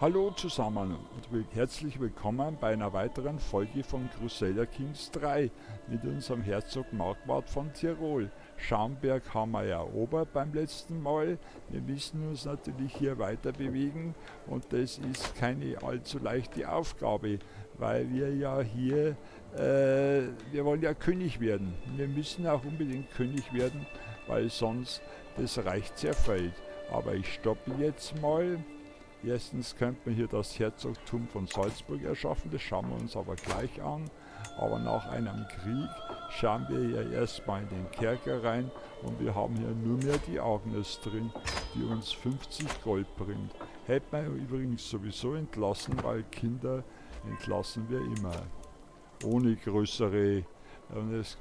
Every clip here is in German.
Hallo zusammen und herzlich willkommen bei einer weiteren Folge von Crusader Kings 3 mit unserem Herzog Marquardt von Tirol. Schaumberg haben wir erobert beim letzten Mal. Wir müssen uns natürlich hier weiter bewegen und das ist keine allzu leichte Aufgabe, weil wir ja hier, äh, wir wollen ja König werden. Wir müssen auch unbedingt König werden, weil sonst das Reich zerfällt. Aber ich stoppe jetzt mal. Erstens könnte man hier das Herzogtum von Salzburg erschaffen, das schauen wir uns aber gleich an. Aber nach einem Krieg schauen wir ja erstmal in den Kerker rein und wir haben hier nur mehr die Agnes drin, die uns 50 Gold bringt. Hätte man übrigens sowieso entlassen, weil Kinder entlassen wir immer. Ohne größere,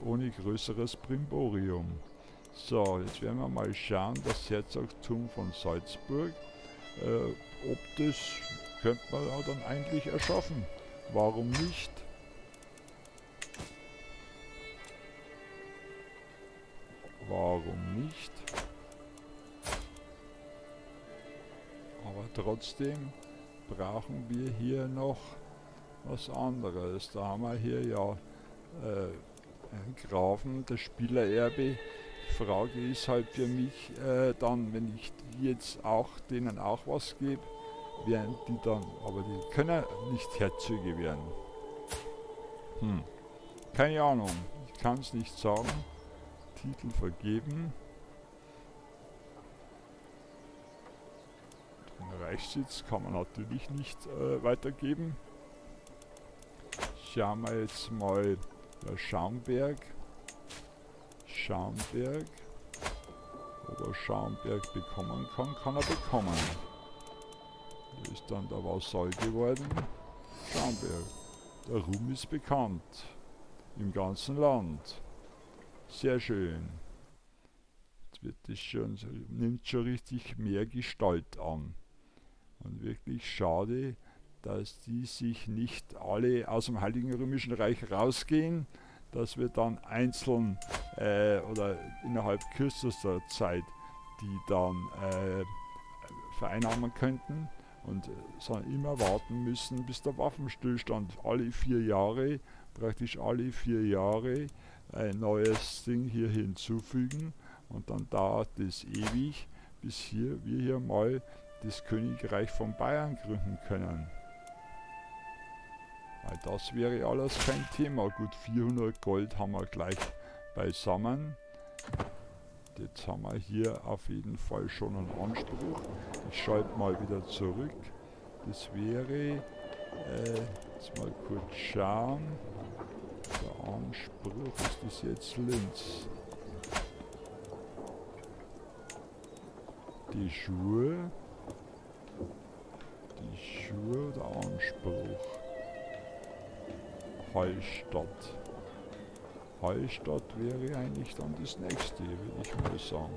ohne größeres Brimborium. So, jetzt werden wir mal schauen, das Herzogtum von Salzburg. Äh, ob das könnte man ja dann eigentlich erschaffen. Warum nicht? Warum nicht? Aber trotzdem brauchen wir hier noch was anderes. Da haben wir hier ja äh, Grafen, das Spielererbe Frage ist halt für mich äh, dann, wenn ich jetzt auch denen auch was gebe, werden die dann, aber die können nicht Herzöge werden. Hm. Keine Ahnung, ich kann es nicht sagen. Titel vergeben. Den Reichssitz kann man natürlich nicht äh, weitergeben. Schauen wir jetzt mal der Schaumberg. Schaumberg. Ob er Schaumberg bekommen kann, kann er bekommen. Er ist dann der Vasall geworden. Schaumberg. Der Ruhm ist bekannt. Im ganzen Land. Sehr schön. Jetzt wird das schon, nimmt schon richtig mehr Gestalt an. Und wirklich schade, dass die sich nicht alle aus dem Heiligen Römischen Reich rausgehen, dass wir dann einzeln äh, oder innerhalb kürzester Zeit die dann äh, vereinnahmen könnten und sondern immer warten müssen, bis der Waffenstillstand alle vier Jahre, praktisch alle vier Jahre ein neues Ding hier hinzufügen und dann dauert es ewig, bis hier, wir hier mal das Königreich von Bayern gründen können. Weil das wäre alles kein Thema. Gut, 400 Gold haben wir gleich beisammen. Jetzt haben wir hier auf jeden Fall schon einen Anspruch. Ich schalte mal wieder zurück. Das wäre, äh, jetzt mal kurz schauen. Der Anspruch ist das jetzt Linz. Die Schuhe. Hallstatt. Hallstatt wäre eigentlich dann das nächste, würde ich mal sagen.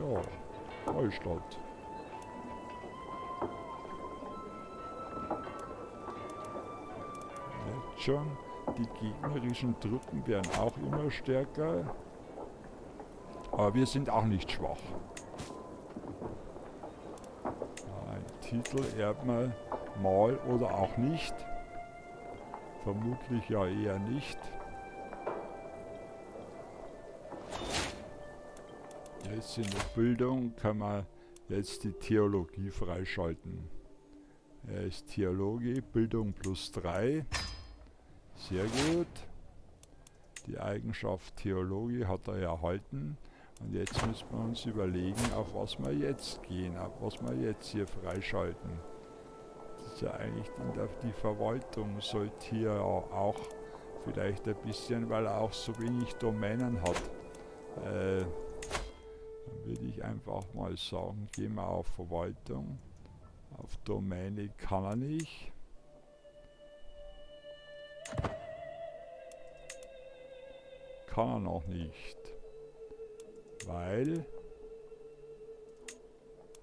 Ja, Hallstatt. Jetzt schon, die gegnerischen Truppen werden auch immer stärker. Aber wir sind auch nicht schwach. Titel erbt man mal oder auch nicht. Vermutlich ja eher nicht. Jetzt in der Bildung kann man jetzt die Theologie freischalten. Er ist Theologie, Bildung plus 3. Sehr gut. Die Eigenschaft Theologie hat er erhalten. Und jetzt müssen wir uns überlegen, auf was wir jetzt gehen, auf was wir jetzt hier freischalten. Das ist ja eigentlich die, Verwaltung sollte hier auch vielleicht ein bisschen, weil er auch so wenig Domänen hat. Äh, dann würde ich einfach mal sagen, gehen wir auf Verwaltung. Auf Domäne kann er nicht. Kann er noch nicht. Weil...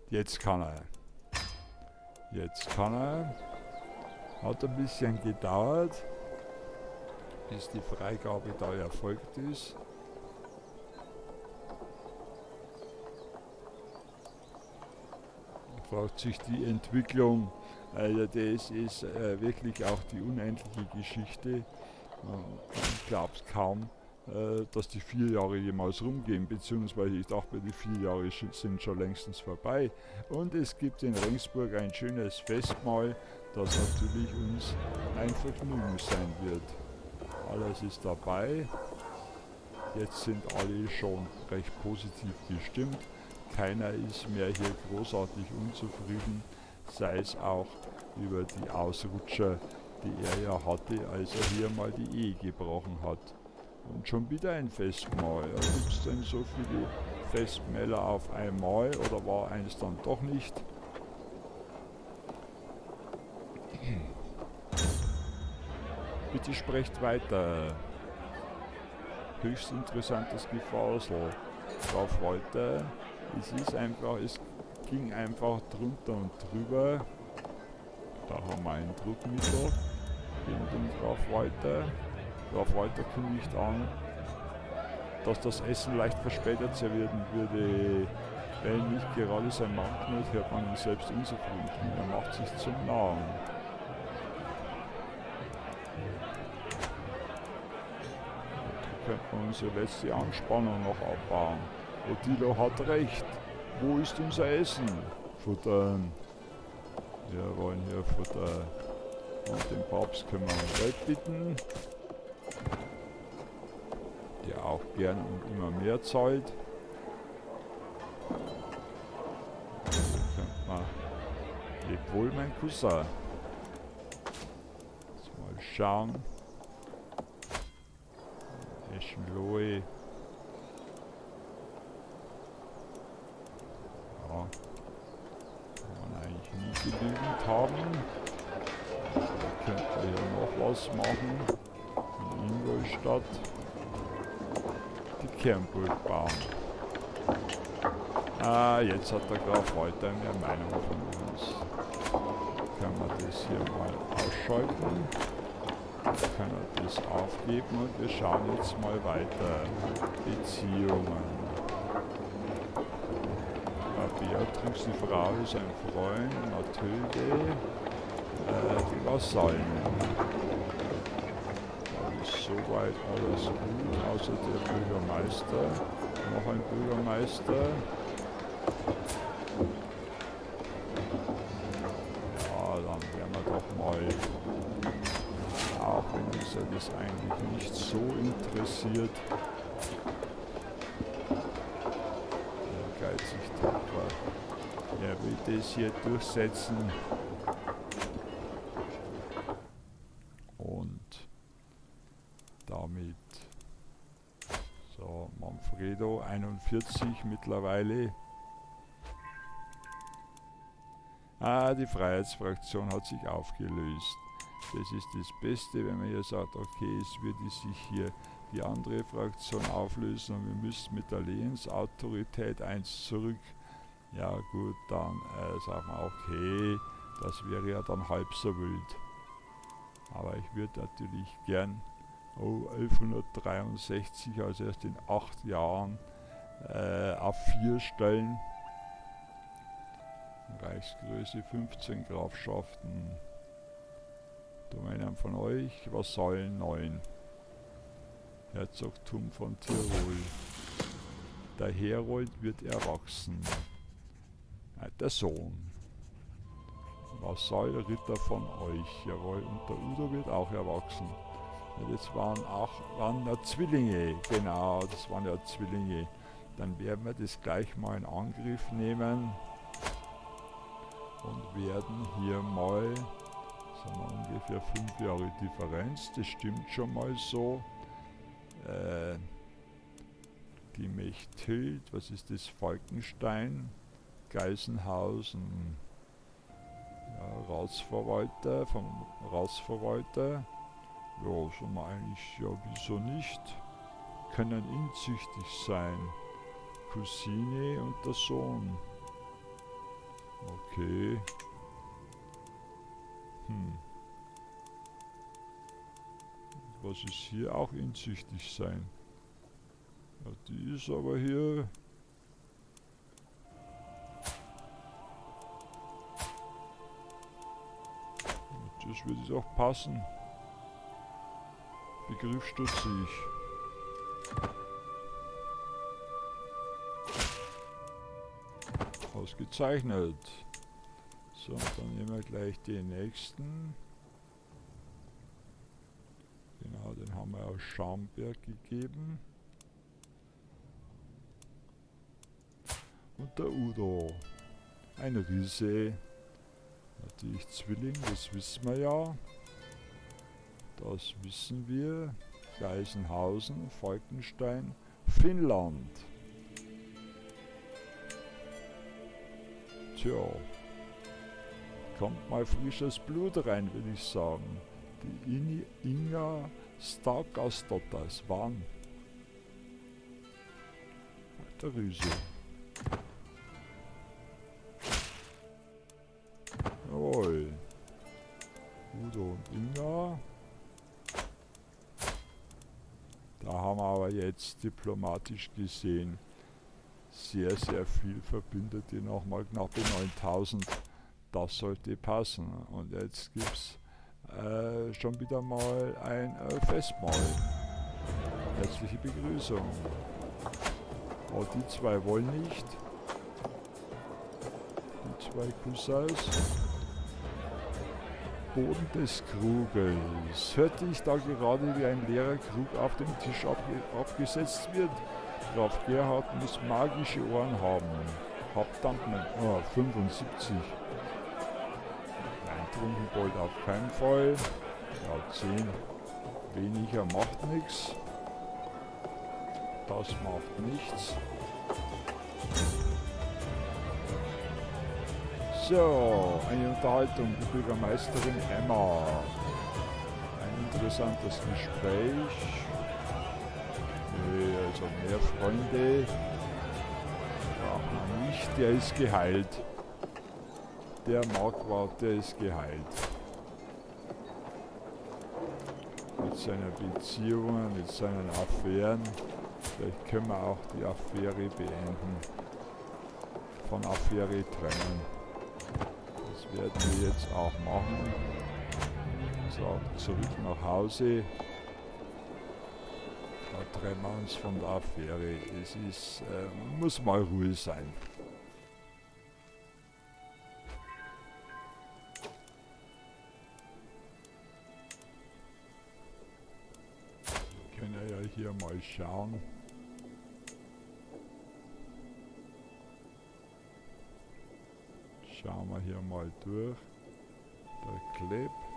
Jetzt kann er. Jetzt kann er. Hat ein bisschen gedauert, bis die Freigabe da erfolgt ist. Braucht sich die Entwicklung, also das ist äh, wirklich auch die unendliche Geschichte. Man glaubt kaum, äh, dass die vier Jahre jemals rumgehen, beziehungsweise ich dachte, die vier Jahre sind schon längstens vorbei. Und es gibt in Regensburg ein schönes Festmahl, das natürlich uns ein Vergnügen sein wird. Alles ist dabei. Jetzt sind alle schon recht positiv gestimmt. Keiner ist mehr hier großartig unzufrieden, sei es auch über die Ausrutscher, die er ja hatte, als er hier mal die Ehe gebrochen hat. Und schon wieder ein Festmahl. Gibt es denn so viele Festmäler auf einmal oder war eins dann doch nicht? Bitte sprecht weiter. Höchst interessantes Gefasel. Drauf wollte. Es ist einfach, es ging einfach drunter und drüber. Da haben wir ein Druckmittel. Gegen den Grafwalter. Grafwalter kündigt an, dass das Essen leicht verspätet servieren würde. Wenn nicht gerade sein Mann knurrt, hört man ihn selbst unzufrieden. Er macht sich zum Narren. Da könnte man unsere letzte Anspannung noch abbauen. Odilo hat recht. Wo ist unser Essen? Futtern. Wir wollen hier Futter. Und den Papst können wir um Geld bitten. Der auch gern und immer mehr zahlt. Lebt wohl mein Cousin. Mal schauen. Eschenlohe. Ja. Kann man eigentlich nie genügend haben. Da könnte man hier noch was machen. In Ingolstadt. Kernburg bauen. Ah, jetzt hat der Graf Walter mehr Meinung von uns. Können wir das hier mal ausschalten. Können wir das aufgeben und wir schauen jetzt mal weiter. Beziehungen. Beatrix, die Frau, ist ein Freund. Mathilde, äh, die Vasallen. Soweit alles gut, außer der Bürgermeister. Noch ein Bürgermeister. Ja, dann werden wir doch mal, auch wenn uns das eigentlich nicht so interessiert, ehrgeizig tapfer. Er will das hier durchsetzen. Und damit so Manfredo 41 mittlerweile. Ah, die Freiheitsfraktion hat sich aufgelöst. Das ist das Beste, wenn man hier sagt, okay, es würde sich hier die andere Fraktion auflösen und wir müssen mit der Lehensautorität eins zurück. Ja gut, dann äh, sagen wir, okay, das wäre ja dann halb so wild. Aber ich würde natürlich gern oh, 1163, also erst in acht Jahren, äh, auf vier stellen. Reichsgröße 15 Grafschaften. Domänen von euch, Vasallen 9. Herzogtum von Tirol. Der Herold wird erwachsen. Äh, der Sohn. Vasall, Ritter von euch. Jawohl, und der Udo wird auch erwachsen. Ja, das waren auch waren ja Zwillinge, genau, das waren ja Zwillinge. Dann werden wir das gleich mal in Angriff nehmen und werden hier mal, sagen wir ungefähr fünf Jahre Differenz, das stimmt schon mal so. Äh, die Mechthild, was ist das? Falkenstein, Geisenhausen, ja, Ratsverwalter, vom Ratsverwalter. Ja, sind wir eigentlich, ja, wieso nicht? Können inzüchtig sein. Cousine und der Sohn. Okay. Hm. Was ist hier auch insichtig sein? Ja, die ist aber hier... Das würde auch passen. Begriff stutze ich. Ausgezeichnet. So, dann nehmen wir gleich den nächsten. Genau, den haben wir aus Schaumberg gegeben. Und der Udo. Ein Riese. Natürlich Zwilling, das wissen wir ja. Das wissen wir. Geisenhausen, Falkenstein, Finnland. Tja, kommt mal frisches Blut rein, würde ich sagen. Die In Inga Starkastottas waren der Riese. Jawohl. Udo und Inga. Da haben wir aber jetzt diplomatisch gesehen sehr, sehr viel verbindet die nochmal knappe 9000. Das sollte passen. Und jetzt gibt es äh, schon wieder mal ein äh, Festmahl. Herzliche Begrüßung. Oh, die zwei wollen nicht. Die zwei Cousins. Boden des Kruges. Hörte ich da gerade, wie ein leerer Krug auf dem Tisch abge abgesetzt wird? Graf Gerhard muss magische Ohren haben. Hauptamtmann, oh, 75. Nein, Trunkenbold auf keinen Fall. Ja, 10. Weniger macht nichts. Das macht nichts. So, eine Unterhaltung, die Bürgermeisterin Emma. Ein interessantes Gespräch. Also mehr Freunde braucht nicht. Der ist geheilt. Der Marquardt, der ist geheilt. Mit seiner Beziehungen, mit seinen Affären. Vielleicht können wir auch die Affäre beenden. Von Affäre trennen. Das werden wir jetzt auch machen. So, zurück nach Hause. Da trennen wir uns von der Affäre. Es ist, äh, muss mal Ruhe sein. Wir können ja hier mal schauen. Schauen wir hier mal durch. Der Clip.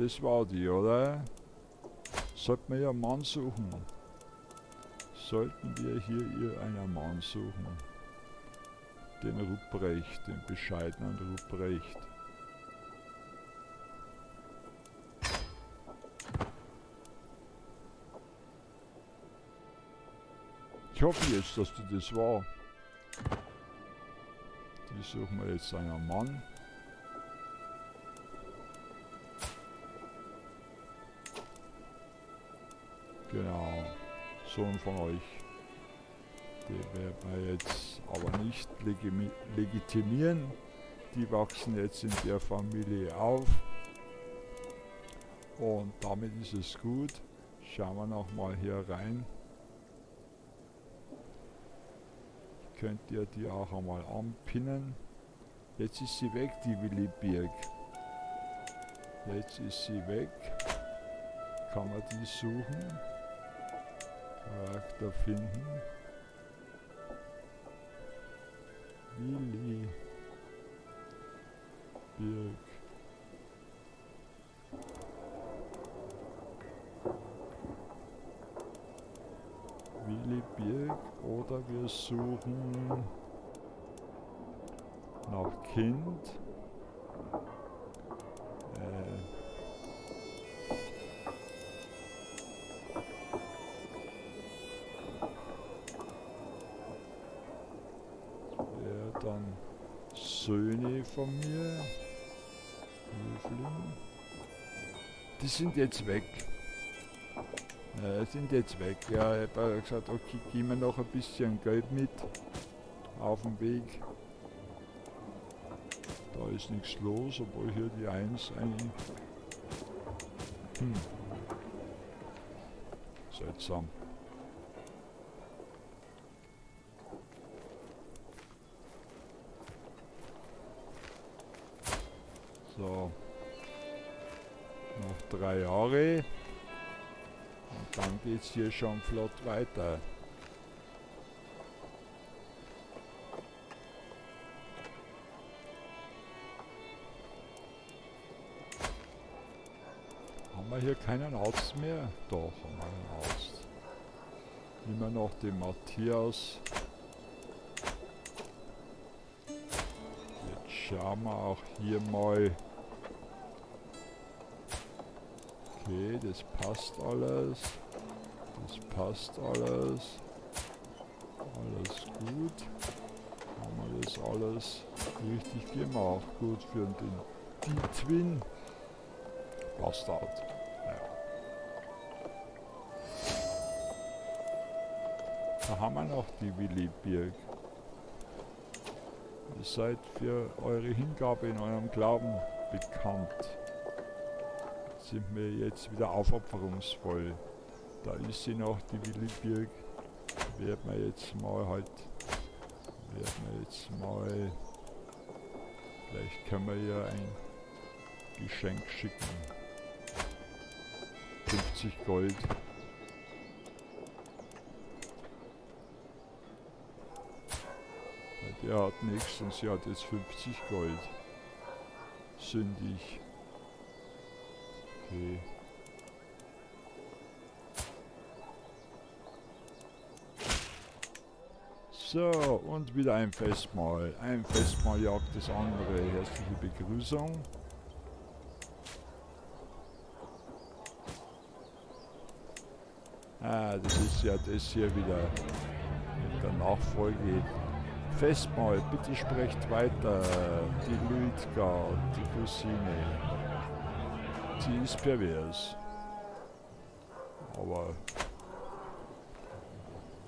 Das war die, oder? Sollten wir ja Mann suchen. Sollten wir hier ihr einen Mann suchen. Den Ruprecht, den bescheidenen Ruprecht. Ich hoffe jetzt, dass du das war. Die suchen wir jetzt einen Mann. Genau, Sohn von euch. Den werden wir jetzt aber nicht legitimieren. Die wachsen jetzt in der Familie auf. Und damit ist es gut. Schauen wir nochmal hier rein. Könnt ihr die auch einmal anpinnen. Jetzt ist sie weg, die Willi Birg. Jetzt ist sie weg. Kann man die suchen? Charakter finden. Willi Birk. Willi Birk oder wir suchen nach Kind. Sind jetzt weg. Äh, sind jetzt weg. Ja, ich habe gesagt, okay, gehen wir noch ein bisschen Geld mit auf dem Weg. Da ist nichts los, obwohl hier die 1 eigentlich... Hm. Seltsam. So. Drei Jahre. Und dann geht es hier schon flott weiter. Haben wir hier keinen Arzt mehr? Doch, haben wir einen Arzt. Immer noch den Matthias. Jetzt schauen wir auch hier mal. Okay, das passt alles. Das passt alles. Alles gut. Haben wir das alles richtig gemacht. Gut für den D-Twin. Bastard. Ja. Da haben wir noch die Willibirg. Ihr seid für eure Hingabe in eurem Glauben bekannt sind wir jetzt wieder aufopferungsvoll. Da ist sie noch, die Willibirg. Werden wir jetzt mal halt, werden wir jetzt mal, vielleicht können wir ihr ein Geschenk schicken. 50 Gold. Der hat nichts und sie hat jetzt 50 Gold. Sündig. Okay. So, und wieder ein Festmahl. Ein Festmahl jagt das andere. Herzliche Begrüßung. Ah, das ist ja das hier wieder mit der Nachfolge. Festmahl, bitte sprecht weiter. Die Luitgard, die Cousine. Sie ist pervers. Aber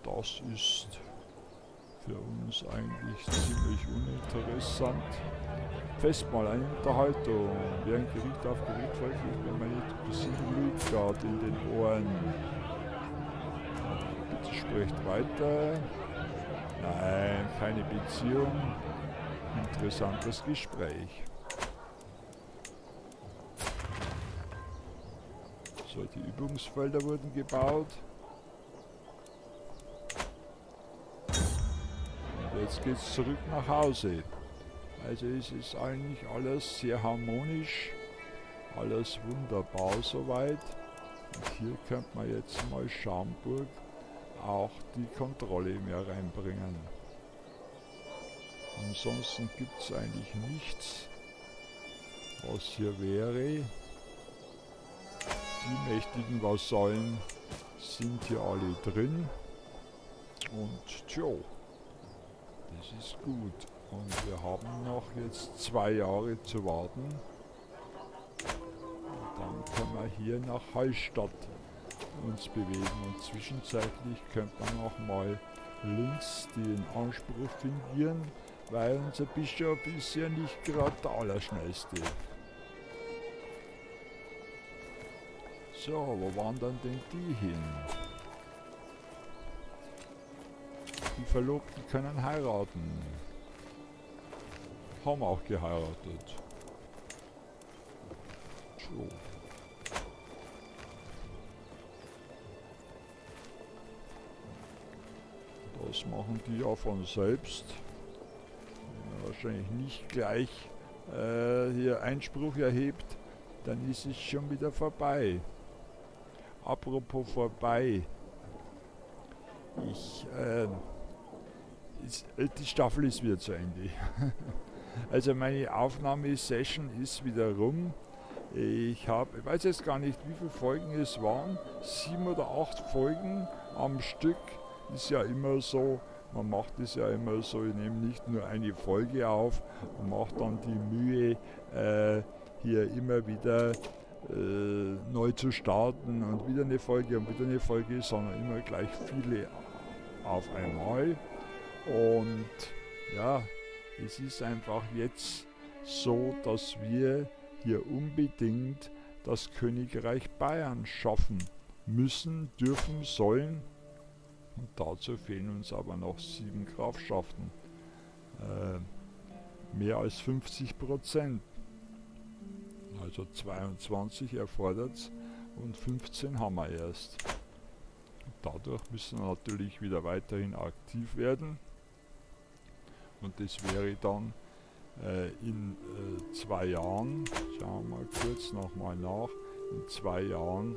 das ist für uns eigentlich ziemlich uninteressant. Festmahl, eine Unterhaltung. Während Gericht auf Gericht folglich, wenn man nicht Cousine Luitgard in den Ohren. Bitte sprecht weiter. Nein, keine Beziehung. Interessantes Gespräch. So, die Übungsfelder wurden gebaut. Und jetzt geht es zurück nach Hause. Also es ist eigentlich alles sehr harmonisch, alles wunderbar soweit. Und hier könnte man jetzt mal Schamburg auch die Kontrolle mehr reinbringen. Ansonsten gibt es eigentlich nichts, was hier wäre. Die mächtigen Vasallen sind hier alle drin. Und tja, das ist gut. Und wir haben noch jetzt zwei Jahre zu warten. Und dann können wir hier nach Hallstatt uns bewegen. Und zwischenzeitlich könnte man auch mal links den Anspruch fingieren, weil unser Bischof ist ja nicht gerade der Allerschnellste. So, wo wandern denn die hin? Die Verlobten können heiraten. Haben auch geheiratet. So. Das machen die ja von selbst. wahrscheinlich nicht gleich äh, hier Einspruch erhebt, dann ist es schon wieder vorbei. Apropos vorbei. Ich, äh, die Staffel ist wieder zu Ende. also meine Aufnahmesession ist wieder rum. Ich habe, ich weiß jetzt gar nicht, wie viele Folgen es waren. Sieben oder acht Folgen am Stück. Ist ja immer so. Man macht es ja immer so. Ich nehme nicht nur eine Folge auf und mache dann die Mühe, äh, hier immer wieder äh, neu zu starten und wieder eine Folge und wieder eine Folge, sondern immer gleich viele auf einmal. Und ja, es ist einfach jetzt so, dass wir hier unbedingt das Königreich Bayern schaffen müssen, dürfen, sollen. Und dazu fehlen uns aber noch sieben Grafschaften. Äh, mehr als 50 Prozent. Also 22 erfordert es und 15 haben wir erst. Dadurch müssen wir natürlich wieder weiterhin aktiv werden. Und das wäre dann äh, in äh, zwei Jahren, schauen wir mal kurz nochmal nach, in zwei Jahren,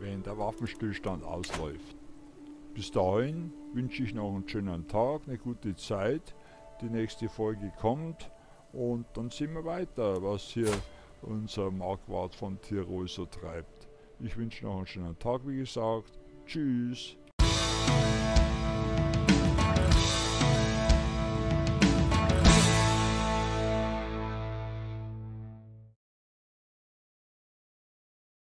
wenn der Waffenstillstand ausläuft. Bis dahin wünsche ich noch einen schönen Tag, eine gute Zeit. Die nächste Folge kommt und dann sehen wir weiter, was hier unser Marquardt von Tirol so treibt. Ich wünsche noch einen schönen Tag, wie gesagt. Tschüss.